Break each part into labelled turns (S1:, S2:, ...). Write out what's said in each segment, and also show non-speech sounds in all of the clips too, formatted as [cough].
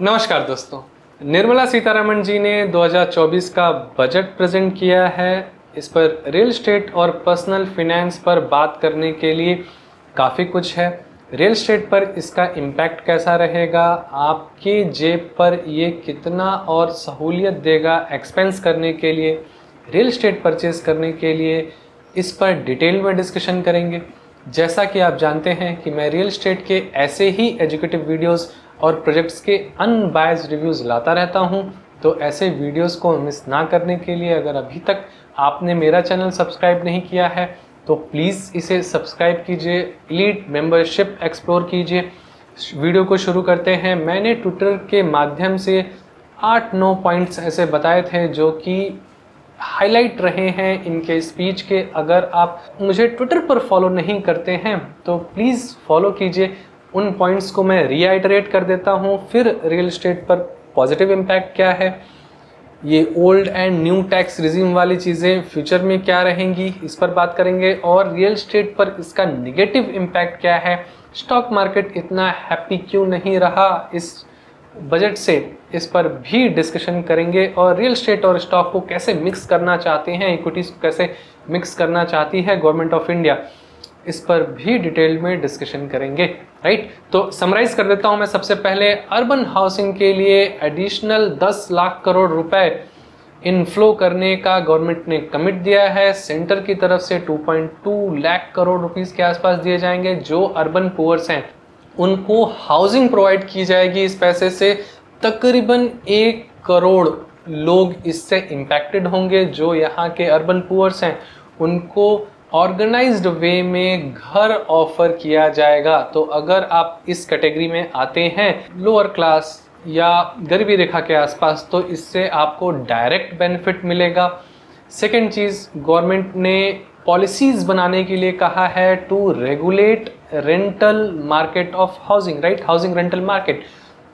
S1: नमस्कार दोस्तों। निर्मला सीतारमण जी ने 2024 का बजट प्रेजेंट किया है। इस पर रियल स्टेट और पर्सनल फिनेंस पर बात करने के लिए काफ़ी कुछ है। रियल स्टेट पर इसका इम्पैक्ट कैसा रहेगा? आपकी जेब पर ये कितना और सहूलियत देगा एक्सपेंस करने के लिए, रियल स्टेट परचेज करने के लिए? इस पर डिटेल में डिस्कशन करेंगे। जैसा कि आप जानते हैं कि मैं रियल स्टेट के ऐसे ही एजुकेटिव वीडियोस और प्रोजेक्ट्स के अनबायस रिव्यूज़ लाता रहता हूँ तो ऐसे वीडियोस को मिस ना करने के लिए अगर अभी तक आपने मेरा चैनल सब्सक्राइब नहीं किया है तो प्लीज़ इसे सब्सक्राइब कीजिए लीड मेंबरशिप एक्सप्लोर कीजिए। वीडियो को शुरू करते हैं। मैंने ट्विटर के माध्यम से आठ नौ पॉइंट्स ऐसे बताए थे जो कि हाईलाइट रहे हैं इनके स्पीच के। अगर आप मुझे ट्विटर पर फॉलो नहीं करते हैं तो प्लीज़ फॉलो कीजिए। उन पॉइंट्स को मैं रीआइटरेट कर देता हूँ। फिर रियल इस्टेट पर पॉजिटिव इम्पैक्ट क्या है? ये old and new tax regime वाली चीज़ें फ्यूचर में क्या रहेंगी, इस पर बात करेंगे। और रियल स्टेट पर इसका निगेटिव इम्पैक्ट क्या है? स्टॉक मार्केट इतना हैप्पी क्यों नहीं रहा? इस बजट से इस पर भी डिस्कशन करेंगे और रियल स्टेट और स्टॉक को कैसे मिक्स करना चाहते हैं इक्विटीज़ को कैसे मिक्स करना चाहती है गवर्नमेंट ऑफ़ इंडिया इस पर भी डिटेल में डिस्कशन करेंगे राइट तो समराइज कर देता हूँ मैं सबसे पहले अर्बन हाउसिंग के लिए एडिशनल 10 लाख करोड़ रुपए इनफ्लो करने का गवर्नमेंट ने कमिट दिया है। सेंटर की तरफ़ से 2.2 लाख करोड़ रुपीस के आसपास दिए जाएँगे, जो अर्बन पुअर्स हैं। उनको हाउसिंग प्रोवाइड की जाएगी इस पैसे से। तकरीबन एक करोड़ लोग इससे इम्पैक्टेड होंगे, जो यहाँ के अर्बन पुअर्स हैं, उनको ऑर्गेनाइज्ड वे में घर ऑफ़र किया जाएगा। तो अगर आप इस कैटेगरी में आते हैं लोअर क्लास या गरीबी रेखा के आसपास तो इससे आपको डायरेक्ट बेनिफिट मिलेगा। सेकेंड चीज़ गवर्नमेंट ने पॉलिसीज़ बनाने के लिए कहा है to regulate rental market of housing right housing rental market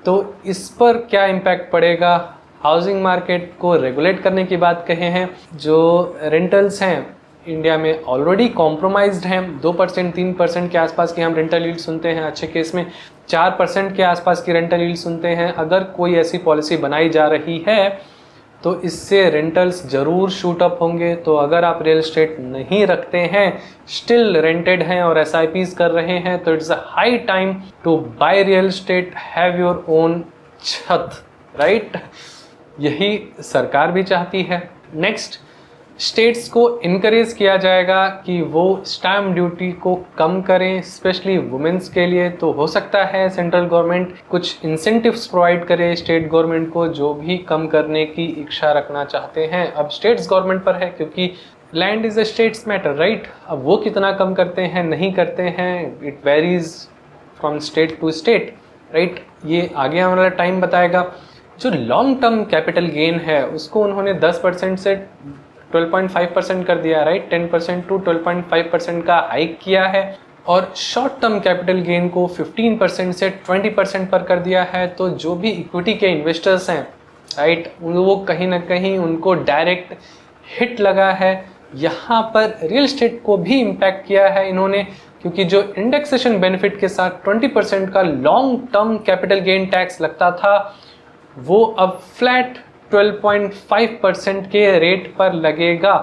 S1: तो इस पर क्या इम्पैक्ट पड़ेगा? हाउसिंग मार्केट को रेगुलेट करने की बात कहे हैं, जो रेंटल्स हैं इंडिया में ऑलरेडी कॉम्प्रोमाइज्ड हैं। दो परसेंट, तीन परसेंट के आसपास की हम रेंटल यील्ड सुनते हैं अच्छे केस में। चार परसेंट के आसपास की रेंटल यील्ड सुनते हैं। अगर कोई ऐसी पॉलिसी बनाई जा रही है तो इससे रेंटल्स ज़रूर शूट अप होंगे। तो अगर आप रियल स्टेट नहीं रखते हैं स्टिल रेंटेड हैं और एस कर रहे हैं तो it's a high time to buy real estate have your own छत राइट यही सरकार भी चाहती है। नेक्स्ट स्टेट्स को इनक्रेज किया जाएगा कि वो स्टैम्प ड्यूटी को कम करें स्पेशली वुमेंस के लिए। तो हो सकता है सेंट्रल गवर्नमेंट कुछ इंसेंटिव्स प्रोवाइड करे स्टेट गवर्नमेंट को जो भी कम करने की इच्छा रखना चाहते हैं। अब स्टेट्स गवर्नमेंट पर है क्योंकि land is a states matter right अब वो कितना कम करते हैं, नहीं करते हैं it varies from state to state right ये आगे आने वाला टाइम बताएगा। जो लॉन्ग टर्म कैपिटल गेन है, उसको उन्होंने 10 परसेंट से 12.5 परसेंट कर दिया राइट 10 परसेंट टू 12.5 परसेंट का हाइक किया है और शॉर्ट टर्म कैपिटल गेन को 15 परसेंट से 20 परसेंट पर कर दिया है। तो जो भी इक्विटी के इन्वेस्टर्स हैं राइट वो कहीं ना कहीं उनको डायरेक्ट हिट लगा है। यहाँ पर रियल स्टेट को भी इम्पैक्ट किया है इन्होंने, क्योंकि जो इंडेक्सेशन बेनिफिट के साथ 20 परसेंट का long term capital gain tax लगता था, वो अब फ्लैट 12.5 परसेंट के रेट पर लगेगा।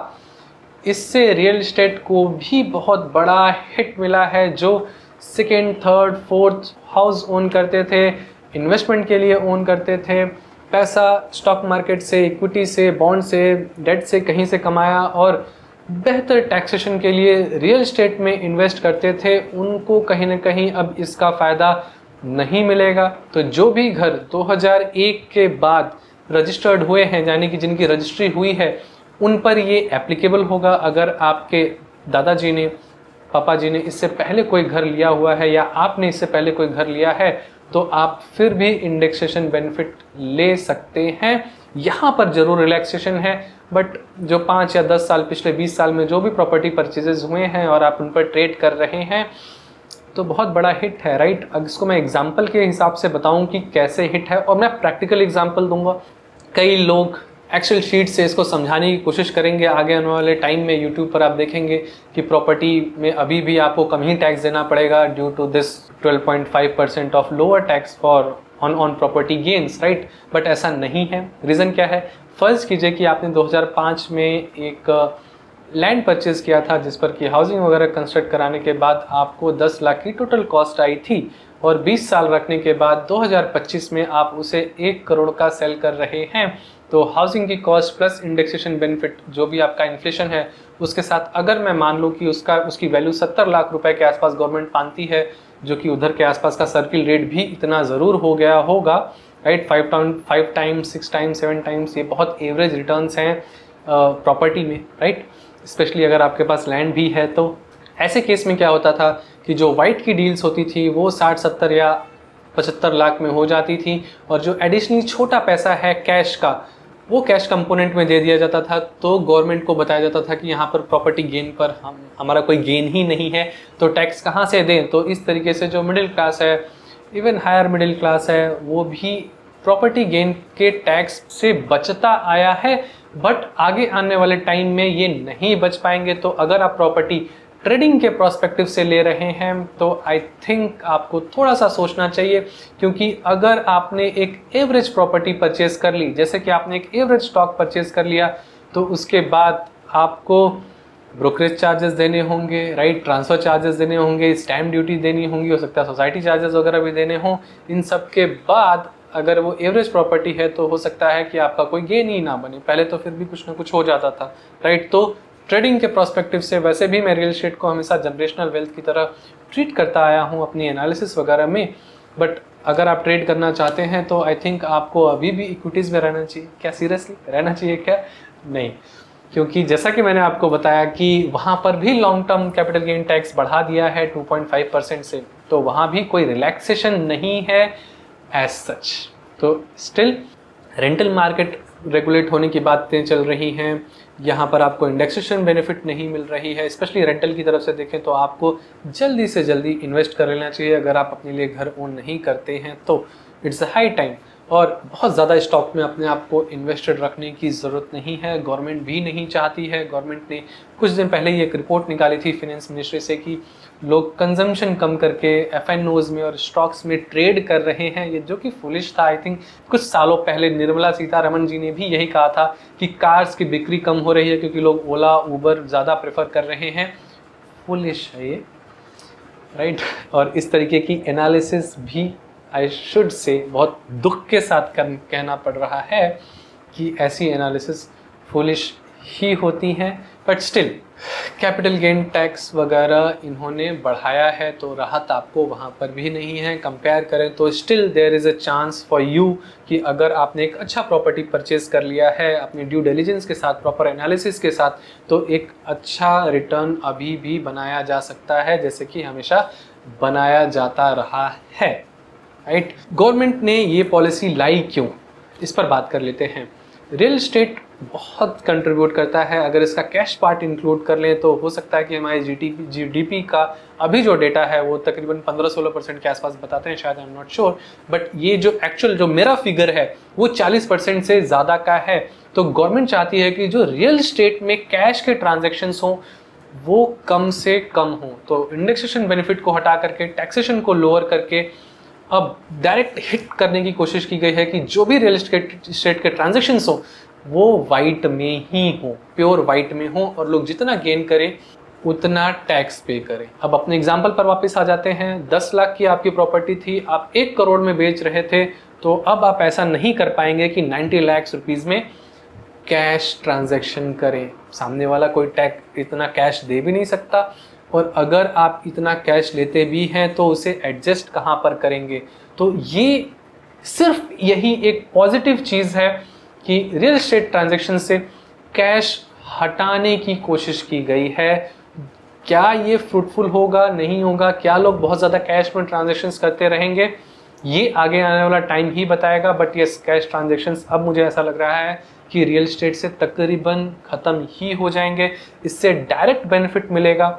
S1: इससे रियल इस्टेट को भी बहुत बड़ा हिट मिला है, जो second third fourth house own करते थे इन्वेस्टमेंट के लिए ओन करते थे। पैसा स्टॉक मार्केट से इक्विटी से बॉन्ड से डेट से कहीं से कमाया और बेहतर टैक्सेशन के लिए रियल स्टेट में इन्वेस्ट करते थे, उनको कहीं ना कहीं अब इसका फ़ायदा नहीं मिलेगा। तो जो भी घर 2001 के बाद रजिस्टर्ड हुए हैं, यानी कि जिनकी रजिस्ट्री हुई है, उन पर ये एप्लीकेबल होगा। अगर आपके दादाजी ने पापा जी ने इससे पहले कोई घर लिया हुआ है या आपने इससे पहले कोई घर लिया है तो आप फिर भी इंडेक्सेशन बेनिफिट ले सकते हैं। यहाँ पर ज़रूर रिलैक्सेशन है बट जो पाँच या दस साल, पिछले बीस साल में जो भी प्रॉपर्टी परचेजेज हुए हैं और आप उन पर ट्रेड कर रहे हैं तो बहुत बड़ा हिट है राइट अब इसको मैं एग्ज़ाम्पल के हिसाब से बताऊँ कि कैसे हिट है, और मैं प्रैक्टिकल एग्ज़ाम्पल दूँगा। कई लोग एक्सेल शीट से इसको समझाने की कोशिश करेंगे, आगे आने वाले टाइम में यूट्यूब पर आप देखेंगे कि प्रॉपर्टी में अभी भी आपको कम ही टैक्स देना पड़ेगा due to this 12.5 percent of lower tax for on on property gains right but ऐसा नहीं है। रीज़न क्या है? फ़र्ज़ कीजिए कि आपने 2005 में एक लैंड परचेज किया था, जिस पर कि हाउसिंग वगैरह कंस्ट्रक्ट कराने के बाद आपको 10 लाख की टोटल कॉस्ट आई थी। और 20 साल रखने के बाद 2025 में आप उसे एक करोड़ का सेल कर रहे हैं। तो हाउसिंग की कॉस्ट प्लस इंडेक्सेशन बेनिफिट जो भी आपका इन्फ्लेशन है, उसके साथ अगर मैं मान लूँ कि उसका, उसकी वैल्यू सत्तर लाख रुपए के आसपास गवर्नमेंट पाती है, जो कि उधर के आसपास का सर्किल रेट भी इतना ज़रूर हो गया होगा right five town five times six times seven times ये बहुत एवरेज रिटर्न्स हैं प्रॉपर्टी में राइट स्पेशली अगर आपके पास लैंड भी है तो। ऐसे केस में क्या होता था? कि जो वाइट की डील्स होती थी, वो साठ, सत्तर या पचहत्तर लाख में हो जाती थी और जो एडिशनली छोटा पैसा है कैश का, वो कैश कंपोनेंट में दे दिया जाता था। तो गवर्नमेंट को बताया जाता था कि यहाँ पर प्रॉपर्टी गेन पर हम, हमारा कोई गेन ही नहीं है। तो टैक्स कहाँ से दें? तो इस तरीके से जो मिडिल क्लास है इवन हायर मिडिल क्लास है, वो भी प्रॉपर्टी गेन के टैक्स से बचता आया है। बट आगे आने वाले टाइम में ये नहीं बच पाएँगे। तो अगर आप प्रॉपर्टी ट्रेडिंग के प्रोस्पेक्टिव से ले रहे हैं तो आई थिंक आपको थोड़ा सा सोचना चाहिए, क्योंकि अगर आपने एक एवरेज प्रॉपर्टी परचेज कर ली, जैसे कि आपने एक एवरेज स्टॉक परचेज कर लिया तो उसके बाद आपको ब्रोकरेज चार्जेस देने होंगे राइट ट्रांसफ़र चार्जेस देने होंगे स्टैम्प ड्यूटी देनी होंगी, हो सकता है सोसाइटी चार्जेस वगैरह भी देने हों। इन सब के बाद अगर वो एवरेज प्रॉपर्टी है तो हो सकता है कि आपका कोई गेन ही ना बने। पहले तो फिर भी कुछ ना कुछ हो जाता था राइट तो ट्रेडिंग के प्रोस्पेक्टिव से वैसे भी मैं रियल स्टेट को हमेशा जनरेशनल वेल्थ की तरह ट्रीट करता आया हूँ अपनी एनालिसिस वगैरह में। बट अगर आप ट्रेड करना चाहते हैं तो आई थिंक आपको अभी भी इक्विटीज़ में रहना चाहिए। क्या सीरियसली रहना चाहिए क्या? नहीं। क्योंकि जैसा कि मैंने आपको बताया कि वहाँ पर भी long term capital gain tax बढ़ा दिया है 2.5 परसेंट से तो वहाँ भी कोई रिलैक्सेशन नहीं है एज सच तो स्टिल रेंटल मार्केट रेगुलेट होने की बातें चल रही हैं। यहाँ पर आपको इंडेक्सेशन बेनिफिट नहीं मिल रही है स्पेशली रेंटल की तरफ़ से देखें तो आपको जल्दी से जल्दी इन्वेस्ट कर लेना चाहिए। अगर आप अपने लिए घर ओन नहीं करते हैं तो इट्स अ हाई टाइम और बहुत ज़्यादा स्टॉक में अपने आप को इन्वेस्टेड रखने की ज़रूरत नहीं है। गवर्नमेंट भी नहीं चाहती है। गवर्नमेंट ने कुछ दिन पहले ही एक रिपोर्ट निकाली थी फिनेंस मिनिस्ट्री से कि लोग कंजम्पशन कम करके एफ़ एन ओज में और स्टॉक्स में ट्रेड कर रहे हैं ये जो कि फुलिश था आई थिंक कुछ सालों पहले निर्मला सीतारमन जी ने भी यही कहा था कि कार्स की बिक्री कम हो रही है क्योंकि लोग ओला ऊबर ज़्यादा प्रेफर कर रहे हैं फुलिश है ये राइट? और इस तरीके की एनालिसिस भी आई शुड से बहुत दुख के साथ कर, कहना पड़ रहा है कि ऐसी एनालिसिस फुलिश ही होती हैं but still capital gain tax वगैरह इन्होंने बढ़ाया है तो राहत आपको वहाँ पर भी नहीं है। कंपेयर करें तो still there is a chance for you कि अगर आपने एक अच्छा प्रॉपर्टी परचेज कर लिया है, अपने ड्यू डिलीजेंस के साथ प्रॉपर एनालिसिस के साथ तो एक अच्छा रिटर्न अभी भी बनाया जा सकता है, जैसे कि हमेशा बनाया जाता रहा है। राइट गवर्नमेंट ने ये पॉलिसी लाई क्यों? इस पर बात कर लेते हैं। रियल स्टेट बहुत कंट्रीब्यूट करता है। अगर इसका कैश पार्ट इंक्लूड कर लें तो हो सकता है कि हमारे G T G D P का अभी जो डेटा है, वो तकरीबन 15-16 परसेंट के आसपास बताते हैं, शायद I am not sure but ये जो एक्चुअल जो मेरा फिगर है, वो 40 परसेंट से ज़्यादा का है। तो गवर्नमेंट चाहती है कि जो रियल स्टेट में कैश के ट्रांजेक्शन हों, वो कम से कम हों। तो इंडेक्सेशन बेनिफिट को हटा करके टैक्सेशन को लोअर करके अब डायरेक्ट हिट करने की कोशिश की गई है कि जो भी रियल स्टेट के ट्रांजेक्शन हो, वो वाइट में ही हो प्योर वाइट में हो और लोग जितना गेन करें, उतना टैक्स पे करें। अब अपने एग्ज़ाम्पल पर वापस आ जाते हैं। दस लाख की आपकी प्रॉपर्टी थी, आप एक करोड़ में बेच रहे थे तो अब आप ऐसा नहीं कर पाएँगे कि नाइन्टी लैक्स रुपीज़ में कैश ट्रांजेक्शन करें। सामने वाला कोई टैक्स इतना कैश दे भी नहीं सकता। और अगर आप इतना कैश लेते भी हैं तो उसे एडजस्ट कहाँ पर करेंगे? तो ये सिर्फ़ यही एक पॉजिटिव चीज़ है कि रियल स्टेट ट्रांजेक्शन से कैश हटाने की कोशिश की गई है। क्या ये फ्रूटफुल होगा, नहीं होगा? क्या लोग बहुत ज़्यादा कैश में ट्रांजेक्शन्स करते रहेंगे? ये आगे आने वाला टाइम ही बताएगा। बट ये कैश ट्रांजेक्शन्स अब मुझे ऐसा लग रहा है कि रियल स्टेट से तकरीबन ख़त्म ही हो जाएँगे। इससे डायरेक्ट बेनिफिट मिलेगा।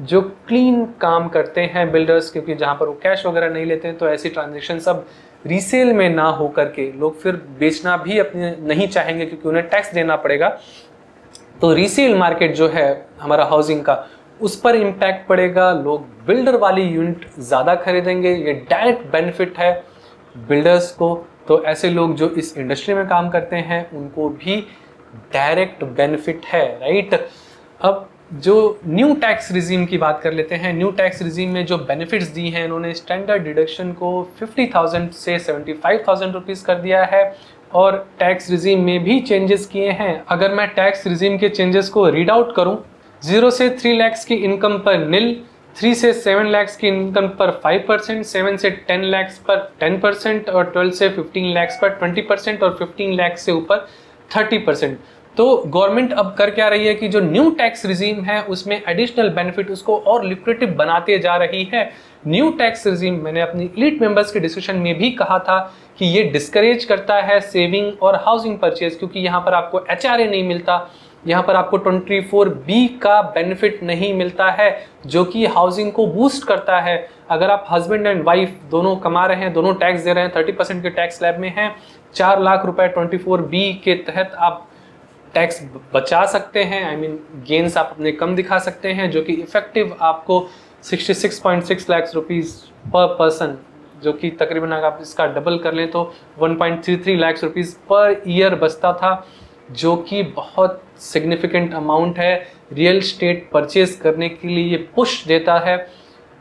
S1: जो क्लीन काम करते हैं बिल्डर्स क्योंकि जहाँ पर वो कैश वगैरह नहीं लेते हैं तो ऐसी ट्रांजेक्शन सब रीसेल में ना हो करके लोग फिर बेचना भी अपने नहीं चाहेंगे, क्योंकि उन्हें टैक्स देना पड़ेगा। तो रीसेल मार्केट जो है, हमारा हाउसिंग का, उस पर इम्पैक्ट पड़ेगा। लोग बिल्डर वाली यूनिट ज़्यादा खरीदेंगे, ये डायरेक्ट बेनिफिट है बिल्डर्स को। तो ऐसे लोग जो इस इंडस्ट्री में काम करते हैं, उनको भी डायरेक्ट बेनिफिट है राइट अब जो न्यू टैक्स रिजीम की बात कर लेते हैं न्यू टैक्स रिजीम में जो बेनिफिट्स दी हैं इन्होंने स्टैंडर्ड डिडक्शन को 50,000 से 75,000 रुपीस कर दिया है और टैक्स रिजीम में भी चेंजेस किए हैं। अगर मैं टैक्स रिजीम के चेंजेस को रीड आउट करूँ ज़ीरो से थ्री लैक्स की इनकम पर नील थ्री से सेवन लैक्स की इनकम पर फाइव परसेंट सेवन से टेन लैक्स पर टेन परसेंट और ट्वेल्व से फिफ्टीन लैक्स पर ट्वेंटी परसेंट और फिफ्टीन लैक्स से ऊपर थर्टी परसेंट तो गवर्नमेंट अब कर क्या रही है कि जो न्यू टैक्स रिजीम है, उसमें एडिशनल बेनिफिट उसको और लिक्विटिव बनाते जा रही है। न्यू टैक्स रिजीम मैंने अपनी इलीट मेंबर्स के डिस्कशन में भी कहा था कि ये डिस्करेज करता है सेविंग और हाउसिंग परचेज क्योंकि यहाँ पर आपको एचआरए नहीं मिलता। यहाँ पर आपको 24 बी का बेनिफिट नहीं मिलता है, जो कि हाउसिंग को बूस्ट करता है। अगर आप हस्बैंड एंड वाइफ दोनों कमा रहे हैं, दोनों टैक्स दे रहे हैं 30 परसेंट के टैक्स लैब में हैं, चार लाख रुपए 24 बी के तहत आप टैक्स बचा सकते हैं आई मीन गेन्स आप अपने कम दिखा सकते हैं, जो कि इफ़ेक्टिव आपको 66.6 लाख रुपीस पर पर्सन जो कि तकरीबन अगर आप इसका डबल कर लें तो 1.33 लाख रुपीस पर ईयर बचता था, जो कि बहुत सिग्निफिकेंट अमाउंट है। रियल स्टेट परचेज करने के लिए ये पुश देता है।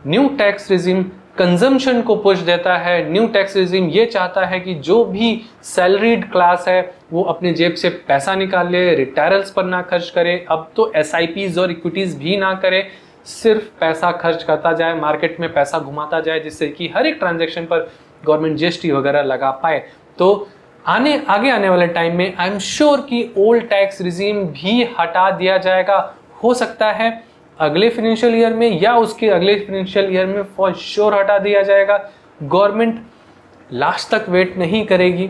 S1: न्यू टैक्स रिजिम कंजम्पशन को पुश देता है। न्यू टैक्स रिजिम ये चाहता है कि जो भी सैलरीड क्लास है वो अपने जेब से पैसा निकाल ले, रिटायरल्स पर ना खर्च करे। अब तो एस और इक्विटीज़ भी ना करे। सिर्फ़ पैसा खर्च करता जाए, मार्केट में पैसा घुमाता जाए, जिससे कि हर एक ट्रांजेक्शन पर गवर्नमेंट जीएसटी वगैरह लगा पाए। तो आने, आगे आने वाले टाइम में आई एम श्योर कि ओल्ड टैक्स रिजीम भी हटा दिया जाएगा। हो सकता है अगले फाइनेंशियल ईयर में या उसके अगले फाइनेंशियल ईयर में फॉर श्योर हटा दिया जाएगा। गवर्नमेंट लास्ट तक वेट नहीं करेगी।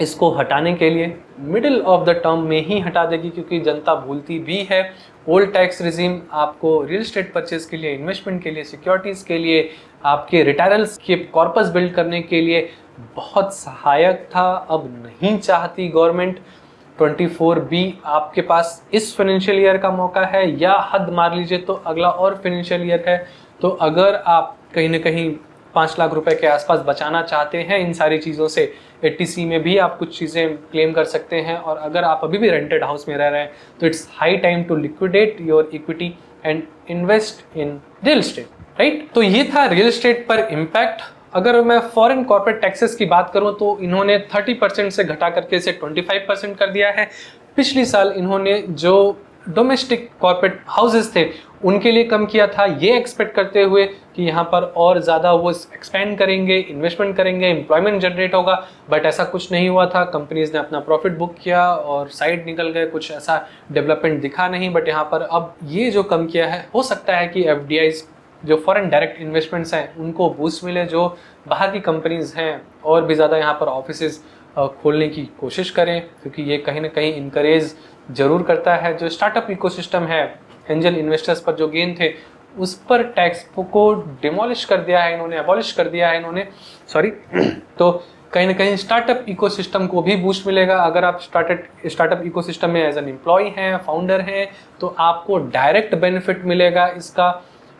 S1: इसको हटाने के लिए मिडिल ऑफ़ द टर्म में ही हटा देगी, क्योंकि जनता भूलती भी है। ओल्ड टैक्स रिजीम आपको रियल स्टेट परचेज के लिए इन्वेस्टमेंट के लिए सिक्योरिटीज़ के लिए, आपके रिटायरल्स के कॉर्पस बिल्ड करने के लिए बहुत सहायक था। अब नहीं चाहती गवर्नमेंट 24 बी आपके पास इस फाइनेंशियल ईयर का मौका है, या हद मार लीजिए तो अगला और फाइनेंशियल ईयर है। तो अगर आप कहीं ना कहीं पाँच लाख रुपए के आसपास बचाना चाहते हैं इन सारी चीज़ों से एटीसी में भी आप कुछ चीज़ें क्लेम कर सकते हैं और अगर आप अभी भी रेंटेड हाउस में रह रहे हैं तो it's high time to liquidate your equity and invest in real estate right तो ये था रियल स्टेट पर इम्पैक्ट अगर मैं फॉरेन कॉर्पोरेट टैक्सेस की बात करूँ तो इन्होंने 30 परसेंट से घटा करके इसे 25 परसेंट कर दिया है। पिछली साल इन्होंने जो डोमेस्टिक कॉर्पोरेट हाउसेस थे, उनके लिए कम किया था। ये एक्सपेक्ट करते हुए कि यहाँ पर और ज़्यादा वो एक्सपेंड करेंगे इन्वेस्टमेंट करेंगे एम्प्लॉयमेंट जनरेट होगा। बट ऐसा कुछ नहीं हुआ था। कंपनीज़ ने अपना प्रॉफिट बुक किया और साइड निकल गए। कुछ ऐसा डेवलपमेंट दिखा नहीं। बट यहाँ पर अब ये जो कम किया है, हो सकता है कि एफडीआई जो फॉरेन डायरेक्ट इन्वेस्टमेंट्स हैं, उनको बूस्ट मिले, जो बाहर की कंपनीज़ हैं और भी ज़्यादा यहाँ पर ऑफ़िस खोलने की कोशिश करें, क्योंकि ये कहीं ना कहीं इनक्रेज ज़रूर करता है। जो स्टार्टअप इकोसिस्टम है एंजल इन्वेस्टर्स पर जो गेन थे, उस पर टैक्स को डिमोलिश कर दिया है इन्होंने अबॉलिश कर दिया है इन्होंने। सॉरी [clears throat] तो कहीं ना कहीं स्टार्टअप इकोसिस्टम को भी बूस्ट मिलेगा। अगर आप स्टार्टअप स्टार्टअप इकोसिस्टम में एज एन एम्प्लॉय हैं फाउंडर हैं तो आपको डायरेक्ट बेनिफिट मिलेगा, इसका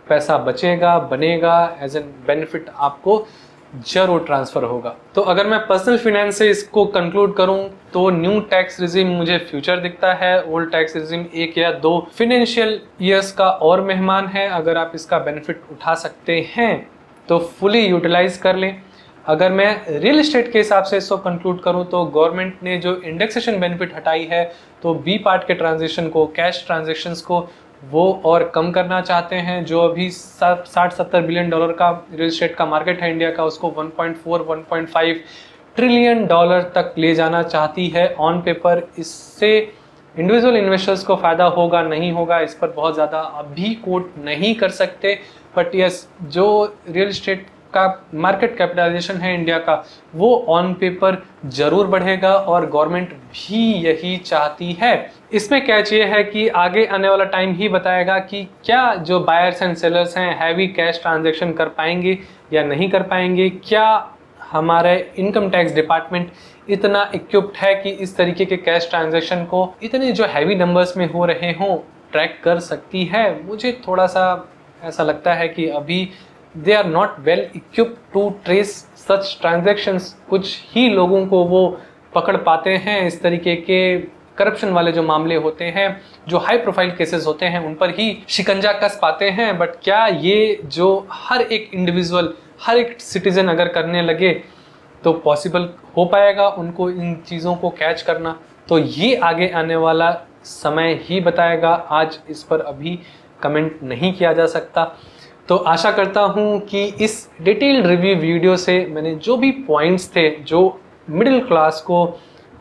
S1: पैसा बचेगा, बनेगा। एज एन बेनिफिट आपको ज़रूर ट्रांसफ़र होगा। तो अगर मैं पर्सनल फिनेंस से इसको कंक्लूड करूँ तो न्यू टैक्स रिजिम मुझे फ्यूचर दिखता है। ओल्ड टैक्स रिजिम एक या दो फिनेंशियल ईयर्स का और मेहमान है। अगर आप इसका बेनिफिट उठा सकते हैं तो फुली यूटिलाइज कर लें। अगर मैं रियल इस्टेट के हिसाब से इसको कंक्लूड करूँ तो गवर्नमेंट ने जो इंडेक्सेशन बेनिफिट हटाई है तो बी पार्ट के ट्रांजेक्शन को कैश ट्रांजेक्शन्स को वो और कम करना चाहते हैं, जो अभी साठ सत्तर बिलियन डॉलर का रियल इस्टेट का मार्केट है इंडिया का, उसको 1.4 1.5 ट्रिलियन डॉलर तक ले जाना चाहती है ऑन पेपर इससे इंडिविजुअल इन्वेस्टर्स को फ़ायदा होगा, नहीं होगा, इस पर बहुत ज़्यादा अभी कोट नहीं कर सकते। बट यस जो रियल इस्टेट का मार्केट कैपिटलाइजेशन है इंडिया का, वो ऑन पेपर ज़रूर बढ़ेगा और गवर्नमेंट भी यही चाहती है। इसमें कैच ये है कि आगे आने वाला टाइम ही बताएगा कि क्या जो बायर्स एंड सेलर्स हैं हैवी कैश ट्रांजेक्शन कर पाएँगे या नहीं कर पाएँगे? क्या हमारे इनकम टैक्स डिपार्टमेंट इतना इक्विप्ड है कि इस तरीके के कैश ट्रांजेक्शन को इतने जो हैवी नंबर्स में हो रहे हों ट्रैक कर सकती है? मुझे थोड़ा सा ऐसा लगता है कि अभी they are not well equip to trace such transactions कुछ ही लोगों को वो पकड़ पाते हैं इस तरीके के करप्शन वाले जो मामले होते हैं, जो हाई प्रोफ़ाइल केसेस होते हैं, उन पर ही शिकंजा कस पाते हैं। बट क्या ये जो हर एक इंडिविजुअल हर एक सिटीजन अगर करने लगे तो पॉसिबल हो पाएगा उनको इन चीज़ों को कैच करना? तो ये आगे आने वाला समय ही बताएगा। आज इस पर अभी कमेंट नहीं किया जा सकता। तो आशा करता हूँ कि इस डिटेल्ड रिव्यू वीडियो से मैंने जो भी पॉइंट्स थे, जो मिडिल क्लास को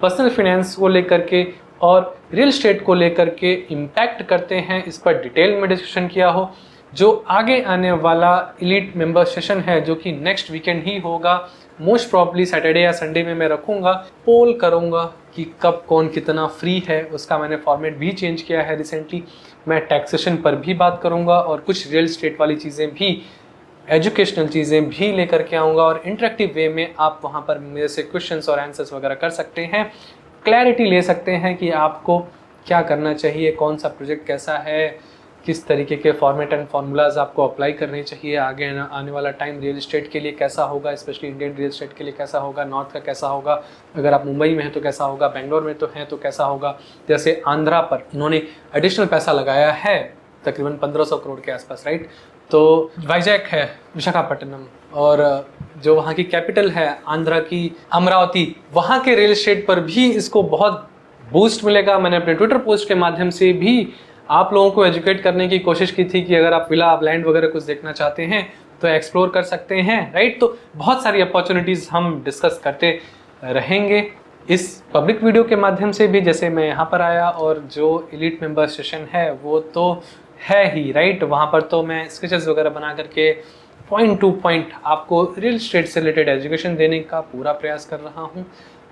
S1: पर्सनल फाइनेंस को लेकर के और रियल स्टेट को लेकर के इम्पैक्ट करते हैं, इस पर डिटेल में डिस्कशन किया हो, जो आगे आने वाला इलीट मेंबर सेशन है, जो कि नेक्स्ट वीकेंड ही होगा मोस्ट प्रॉब्ली सैटरडे या संडे में मैं रखूँगा पोल करूँगा कि कब कौन कितना फ्री है, उसका मैंने फॉर्मेट भी चेंज किया है रिसेंटली मैं टैक्सेशन पर भी बात करूँगा और कुछ रियल स्टेट वाली चीज़ें भी एजुकेशनल चीज़ें भी लेकर के आऊँगा और इंटरेक्टिव वे में आप वहाँ पर मेरे से क्वेश्चंस और आंसर्स वगैरह कर सकते हैं। क्लैरिटी ले सकते हैं कि आपको क्या करना चाहिए, कौन सा प्रोजेक्ट कैसा है किस तरीके के फॉर्मेट एंड फार्मूलाज आपको अप्लाई करने चाहिए, आगे आने वाला टाइम रियल इस्टेट के लिए कैसा होगा स्पेशली इंडियन रियल इस्टेट के लिए कैसा होगा नॉर्थ का कैसा होगा, अगर आप मुंबई में हैं तो कैसा होगा, बेंगलोर में तो हैं तो कैसा होगा, जैसे आंध्रा पर उन्होंने एडिशनल पैसा लगाया है, तकरीबन 1500 करोड़ के आसपास राइट तो वाइजैक है, विशाखापट्टनम, और जो वहाँ की कैपिटल है, आंध्रा की अमरावती, वहाँ के रियल इस्टेट पर भी इसको बहुत बूस्ट मिलेगा। मैंने अपने ट्विटर पोस्ट के माध्यम से भी आप लोगों को एजुकेट करने की कोशिश की थी कि अगर आप विला आप लैंड वगैरह कुछ देखना चाहते हैं तो एक्सप्लोर कर सकते हैं राइट तो बहुत सारी अपॉर्चुनिटीज़ हम डिस्कस करते रहेंगे। इस पब्लिक वीडियो के माध्यम से भी जैसे मैं यहाँ पर आया और जो इलीट मेंबर सेशन है, वो तो है ही राइट वहाँ पर तो मैं स्केचेस वगैरह बना करके पॉइंट टू पॉइंट आपको रियल स्टेट से रिलेटेड एजुकेशन देने का पूरा प्रयास कर रहा हूँ।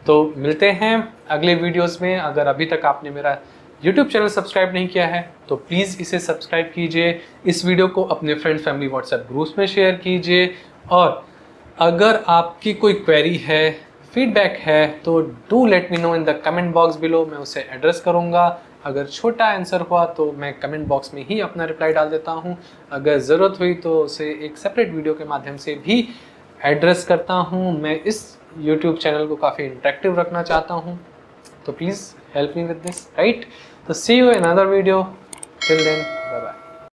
S1: तो मिलते हैं अगले वीडियोस में। अगर अभी तक आपने मेरा यूट्यूब चैनल सब्सक्राइब नहीं किया है तो प्लीज़ इसे सब्सक्राइब कीजिए। इस वीडियो को अपने फ्रेंड फैमिली व्हाट्सएप ग्रुप्स में शेयर कीजिए। और अगर आपकी कोई क्वेरी है फीडबैक है तो do let me know in the comment box below मैं उसे एड्रेस करूँगा। अगर छोटा आंसर हुआ तो मैं कमेंट बॉक्स में ही अपना रिप्लाई डाल देता हूँ। अगर ज़रूरत हुई तो उसे एक सेपरेट वीडियो के माध्यम से भी एड्रेस करता हूँ। मैं इस यूट्यूब चैनल को काफ़ी इंटरेक्टिव रखना चाहता हूँ। तो please help me with this, right? So see you in another video. Till then bye bye